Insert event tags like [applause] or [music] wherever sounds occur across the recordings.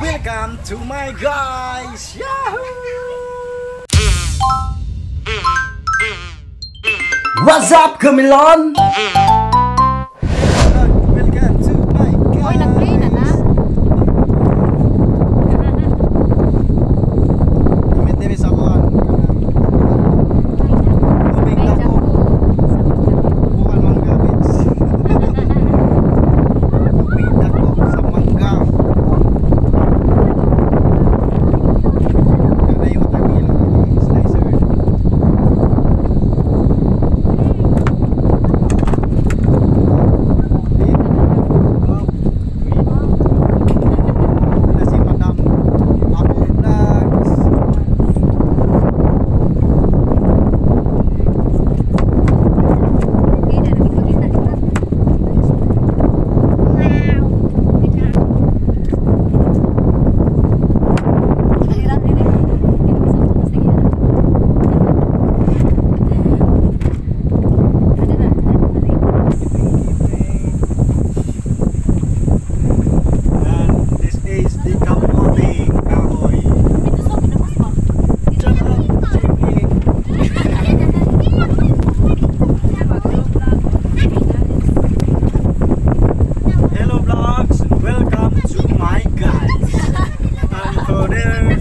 Welcome to my guys! Yahoo! What's up, Camilon? Jordan.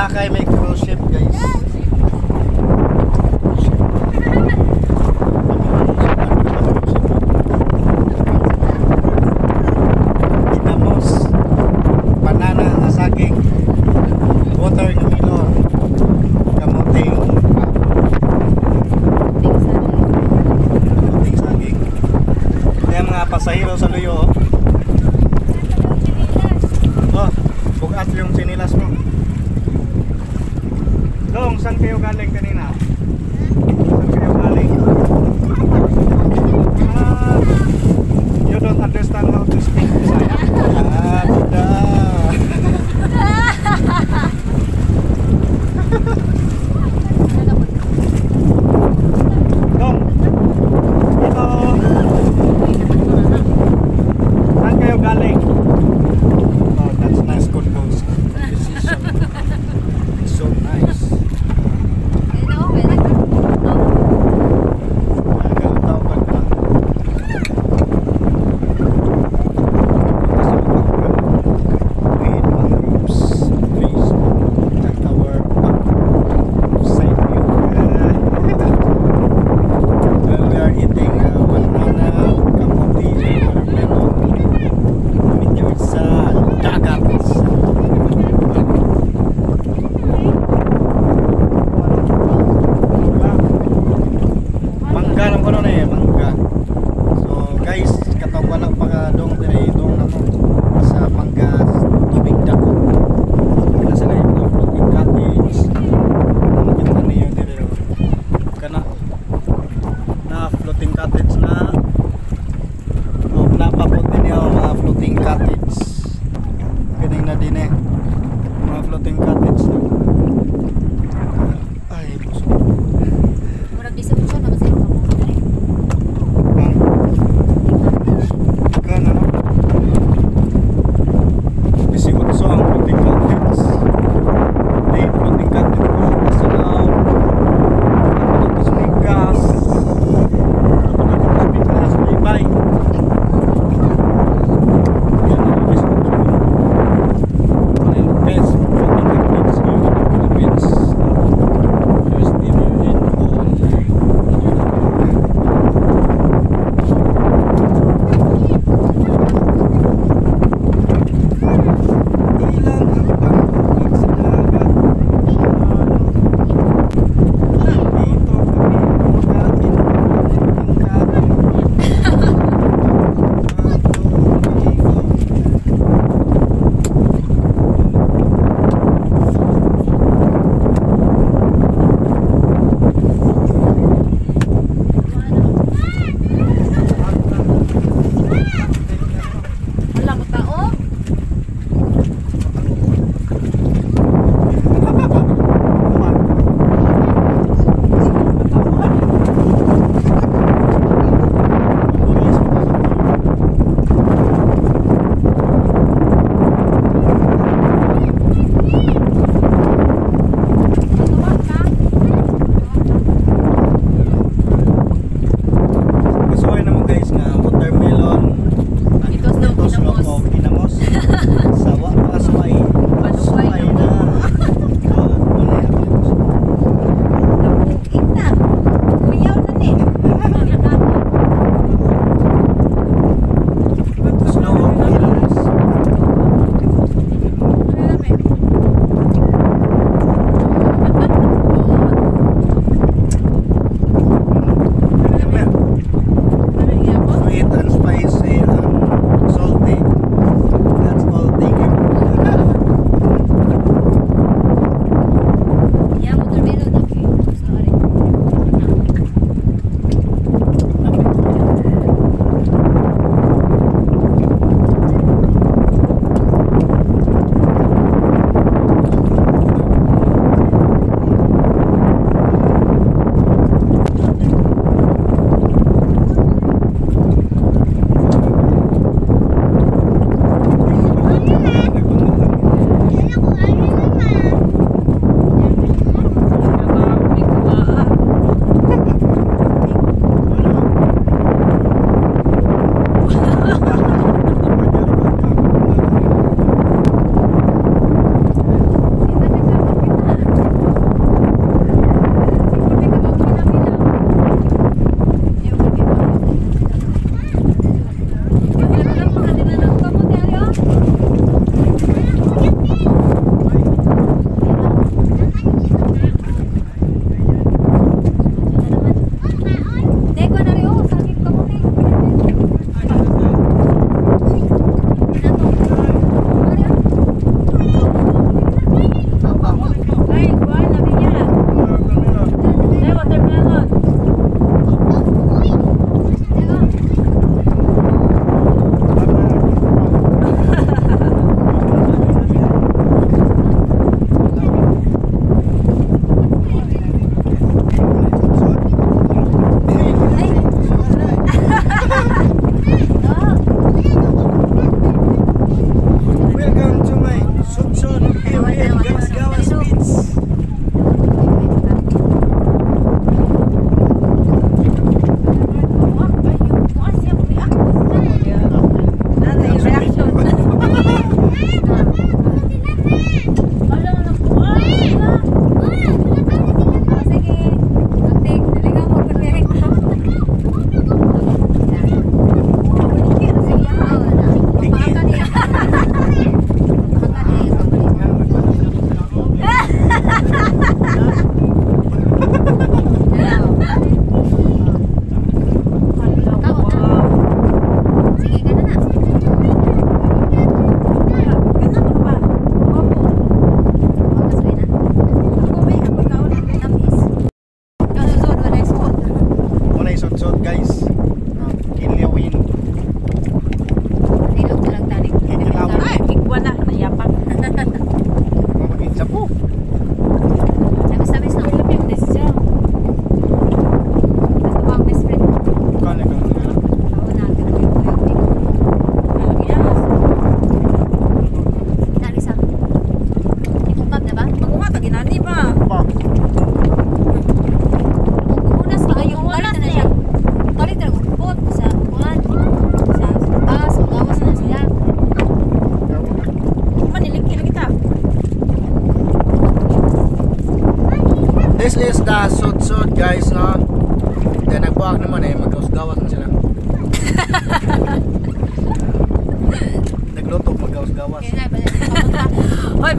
Sakay may cruise ship guys. Dong, saan kayo galing kanina?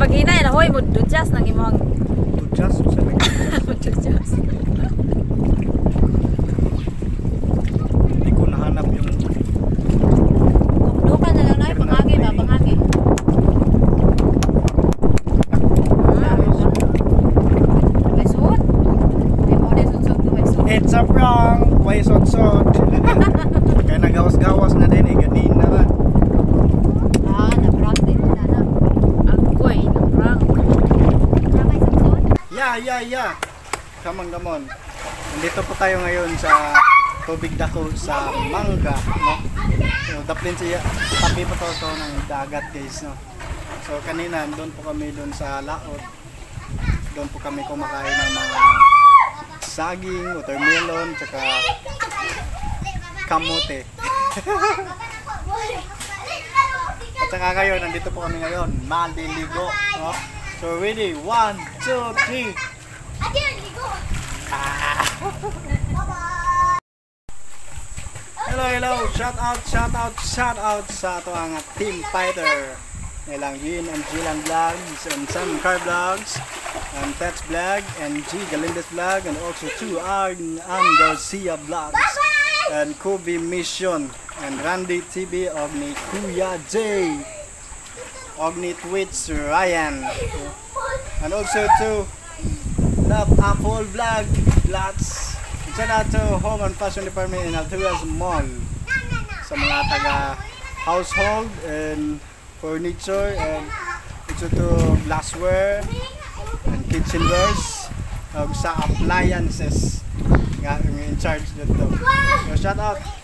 Bagina in hoj mu duchas na gimong. Dutyas? Dutyas. Yeah, yeah, yeah. Come on, come on. Nandito po tayo ngayon sa tubig dako sa Mangga, no? So, daplin siya, tabi po to, to ng dagat, guys, no? So, kanina, doon po kami doon sa Laot. Doon po kami kumakain ng mga saging, watermelon, tsaka kamote. [laughs] At saka kayo, nandito po kami ngayon, maliligo, no? So, ready? One, two, three. Hello, hello! Shout out, shout out, shout out sa ato ang team fighter. Nilang Yin and Jilan Vlogs and Sam Car Vlogs and Tats Vlog and G Galindes Vlog and also to Arn Ann Garcia Vlogs and Kobe Mission and Randy TV of ni Kuya J of ni Twitch Ryan. And also to Love Apple Vlog Lots Shout out to Home and Fashion Department in Alturas Mall. Sa mga taga household and furniture and also to glassware and kitchenwares ug sa appliances nga in charge dito. So shout out